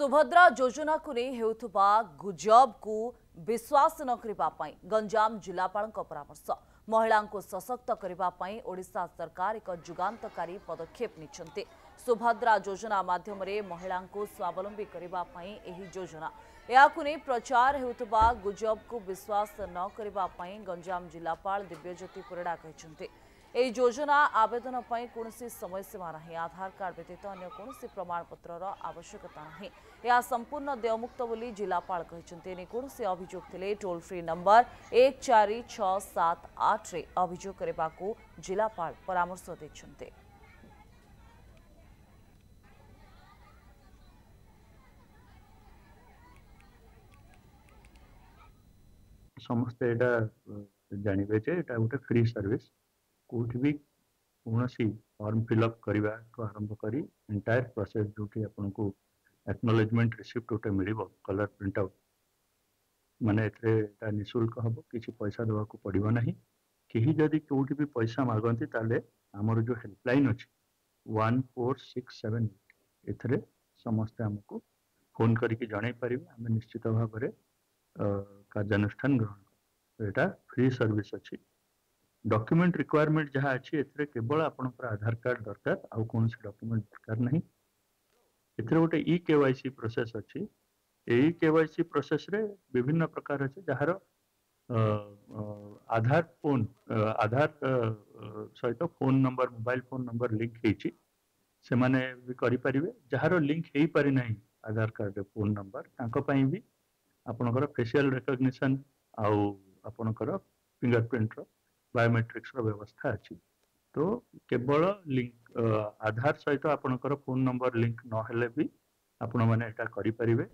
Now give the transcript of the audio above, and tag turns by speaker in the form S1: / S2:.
S1: ସୁଭଦ୍ରା ଯୋଜନାକୁ ନେଇ ହେଉଥିବା ଗୁଜବକୁ ବିଶ୍ୱାସ ନ କରିବା ପାଇଁ ଗଞ୍ଜାମ ଜିଲ୍ଲାପାଳଙ୍କ ପରାମର୍ଶ ମହିଳାଙ୍କୁ ସଶକ୍ତ କରିବା ପାଇଁ ଓଡ଼ିଶା ସରକାର ଏକ ଯୁଗାନ୍ତକାରୀ ପଦକ୍ଷେପ ନେଇଛନ୍ତି ସୁଭଦ୍ରା ଯୋଜନା ମାଧ୍ୟମରେ ମହିଳାଙ୍କୁ ସ୍ୱାବଲମ୍ବୀ କରିବା ପାଇଁ ଏହି ଯୋଜନା ଏହାକୁ ନେଇ ପ୍ରଚାର ହେଉଥିବା ଗୁଜବକୁ ବିଶ୍ୱାସ ନ କରିବା ପାଇଁ ଗଞ୍ଜାମ ଜିଲ୍ଲାପାଳ ଦିବ୍ୟଜ୍ୟୋତି ପରିଡ଼ା କହିଛନ୍ତି ଏହି ଯୋଜନା ଆବେଦନ ପାଇଁ କୌଣସି ସମୟସୀମା ନାହିଁ ଆଧାର କାର୍ଡ ବ୍ୟତୀତ ଅନ୍ୟ କୌଣସି ପ୍ରମାଣପତ୍ରର ଆବଶ୍ୟକତା ନାହିଁ ଏହା ସମ୍ପୂର୍ଣ୍ଣ ଦେୟମୁକ୍ତ ବୋଲି ଜିଲ୍ଲାପାଳ କହିଛନ୍ତି ଏନେଇ କୌଣସି ଅଭିଯୋଗ ଥିଲେ ଟୋଲ୍ ଫ୍ରି ନମ୍ବର ଏକ ଚାରି ଛଅ ସାତ ଆଠରେ ଅଭିଯୋଗ କରିବାକୁ ଜିଲ୍ଲାପାଳ ପରାମର୍ଶ ଦେଇଛନ୍ତି
S2: ସମସ୍ତେ ଏଇଟା ଜାଣିବେ ଯେ ଏଇଟା ଗୋଟେ ଫ୍ରି ସର୍ଭିସ୍ कौट भी कौन सी फर्म फिलअप करवा तो आरंभ कर एंटायर प्रोसेस जो कि आपको एक्नोलेजमेंट रिसीप्ट गोटे मिल कलर प्रिंट आउट मानते निःशुल्क हम कि पैसा देवाक पड़ब ना कहीं जदि कौट भी पैसा मागती तेल आमर जो हेल्पलैन अच्छे one four six seven eight ए समस्ते आमको फोन करके जन पारे आम निश्चित भाव कार्यानुष्ठान ग्रहण यहाँ तो फ्री सर्विस अच्छी डॉक्यूमेंट रिक्वायरमेंट जहाँ अच्छे केवल आप आधार कार्ड दरकार आउ कौन डॉक्यूमेंट दरकार नहीं गोटे इ के वाई सी प्रोसेस अच्छी इ के वाई सी प्रोसेस विभिन्न प्रकार अच्छे जार आधार फोन आधार सहित तो phone number mobile phone number link होने भी करें जार लिंक हो पारिना आधार कार्ड फोन नंबर तीन भी आपणकर फेसियाल रेकग्निशन आपणकर फिंगरप्रिंट्र ବାୟୋମେଟ୍ରିକ୍ସର ବ୍ୟବସ୍ଥା ଅଛି ତ କେବଳ ଲିଙ୍କ ଆଧାର ସହିତ ଆପଣଙ୍କର ଫୋନ୍ ନମ୍ବର ଲିଙ୍କ ନହେଲେ ବି ଆପଣମାନେ ଏଇଟା କରିପାରିବେ